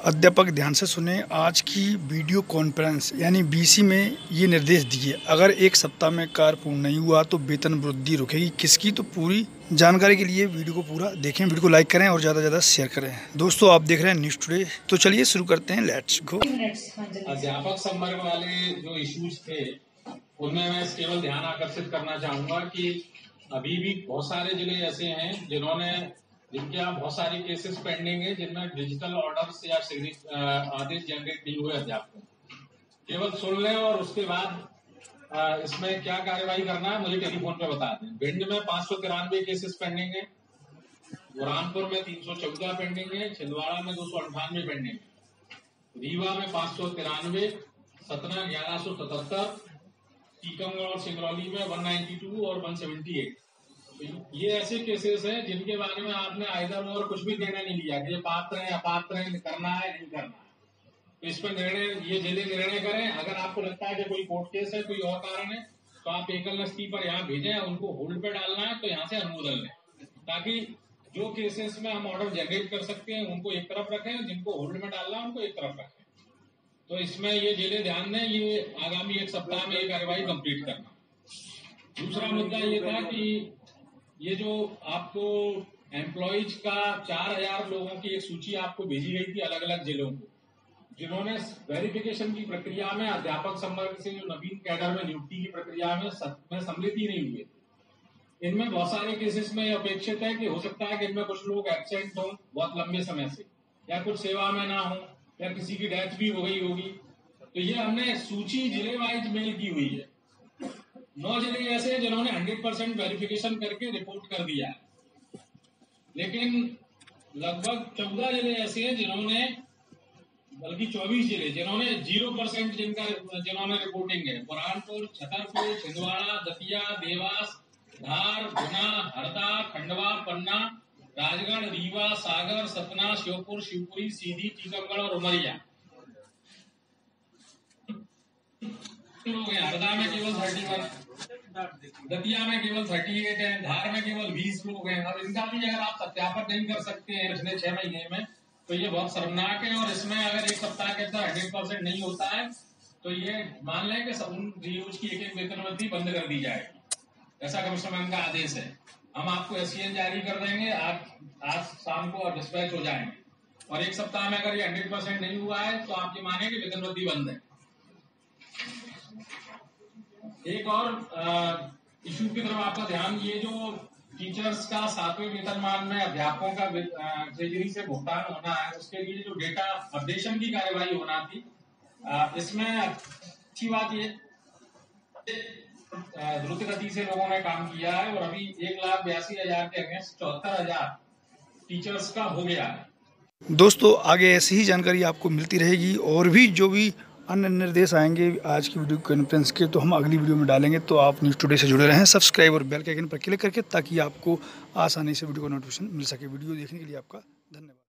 अध्यापक ध्यान से सुने, आज की वीडियो कॉन्फ्रेंस यानी बीसी में ये निर्देश दिए। अगर एक सप्ताह में कार्य पूर्ण नहीं हुआ तो वेतन वृद्धि रुकेगी। किसकी? तो पूरी जानकारी के लिए वीडियो को पूरा देखें, वीडियो को लाइक करें और ज़्यादा ज़्यादा शेयर करें। दोस्तों, आप देख रहे हैं न्यूज़ टुडे तो चलिए शुरू करते हैं। लेट्स गो अध्यापक संवर्ग वाले जो इश्यूज़ थे, उनमें मैं केवल ध्यान आकर्षित करना चाहूँगा कि अभी भी बहुत सारे ज़िले ऐसे हैं जिन्होंने जिनके यहाँ बहुत सारे केसेस पेंडिंग है, जिनमें डिजिटल ऑर्डर या आदेश जनरेट नहीं हुए अध्यापकों केवल सुन लें और उसके बाद इसमें क्या कार्यवाही करना है, मुझे टेलीफोन पे बता दें। भिंड में पाँच सौ तिरानवे केसेस पेंडिंग है, बुरहानपुर में तीन सौ चौदह पेंडिंग है, छिंदवाड़ा में दो सौ अंठानवे पेंडिंग है। रीवा में पाँच सौ तिरानवे, सतना ग्यारह सौ सतहत्तर, टीकमगढ़ और सिंगरौली में वन नाइन्टी टू और वन सेवेंटी एट ये ऐसे केसेस हैं जिनके बारे में आपने आयदर और कुछ भी निर्णय नहीं लिया ये पात्र है, अपात्र है, करना है, नहीं करना है। तो इस पर निर्णय, ये ज़िले निर्णय करें। अगर आपको लगता है कि कोई कोर्ट केस है, कोई और कारण है तो आप एकल नस्ती पर यहाँ भेजें, उनको होल्ड पे डालना है तो यहाँ से अनुमोदन लें। ताकि जो केसेस में हम ऑर्डर जनरेट कर सकते हैं, उनको एक तरफ़ रखें, जिनको होल्ड में डालना उनको एक तरफ़ रखें। तो इसमें ये ज़िले ध्यान दें, ये आगामी एक सप्ताह में ये कार्यवाही कंप्लीट करना। दूसरा मुद्दा ये था कि ये जो आपको एम्प्लॉज का चार हज़ार लोगों की एक सूची आपको भेजी गई थी अलग अलग जिलों को, जिन्होंने वेरिफिकेशन की प्रक्रिया में, अध्यापक संवर्ग से जो नवीन कैडर में नियुक्ति की प्रक्रिया में में सम्मिलित ही नहीं हुए। इनमें बहुत सारे केसेस में अपेक्षित है कि हो सकता है कि इनमें कुछ लोग एबसेंट हों बहुत लंबे समय से, या कुछ सेवा में ना हो, या किसी की डेथ भी हो गई होगी। तो ये हमने सूची ज़िले वाइज मेल की हुई है। नौ ज़िले ऐसे हैं जिन्होंने हंड्रेड परसेंट वेरिफिकेशन करके रिपोर्ट कर दिया। है लेकिन लगभग चौदह ज़िले ऐसे हैं जिन्होंने, बल्कि चौबीस ज़िले, जिन्होंने ज़ीरो परसेंट जिनका, जिन्होंने रिपोर्टिंग है। बुरहानपुर, छतरपुर, छिंदवाड़ा, दतिया, देवास, धार, गुना, हरदा, खंडवा, पन्ना, राजगढ़, रीवा, सागर, सतना, श्योपुर, शिवपुरी, सीधी, टीकमगढ़ और उमरिया। हरदा में केवल थर्टी वन दतिया में केवल थर्टी एट है, धार में केवल बीस लोग हैं। और इनका भी अगर आप सत्यापन नहीं कर सकते हैं पिछले छह महीने में तो ये बहुत शर्मनाक है। और इसमें अगर एक सप्ताह के अंदर हंड्रेड परसेंट नहीं होता है तो ये मान लें कि उन डीओज की एक एक वेतन वृद्धि बंद कर दी जाएगी। ऐसा कमिश्नर मैम का आदेश है। हम आपको एस जारी कर देंगे आज आज शाम को डिस्पैच हो जाएँगे। और एक सप्ताह में अगर ये हंड्रेड परसेंट नहीं हुआ है तो आप ये माने वेतन वृद्धि बंद है। एक और इशू की तरफ़ आपका ध्यान, ये जो टीचर्स का सातवें वेतनमान में अध्यापकों का ट्रेजरी से भुगतान होना है, उसके लिए जो डेटा अपडेशन की कार्यवाही होना थी इसमें अच्छी बात ये द्रुत गति से लोगों ने काम किया है और अभी एक लाख बयासी हज़ार के अगेंस्ट चौहत्तर हज़ार टीचर्स का हो गया है। दोस्तों, आगे ऐसी ही जानकारी आपको मिलती रहेगी और भी जो भी अन्य निर्देश आएँगे आज की वीडियो कॉन्फ्रेंस के तो हम अगली वीडियो में डालेंगे तो आप न्यूज़ टुडे से जुड़े रहें सब्सक्राइब और बेल के आइकन पर क्लिक करके, ताकि आपको आसानी से वीडियो का नोटिफिकेशन मिल सके। वीडियो देखने के लिए आपका धन्यवाद।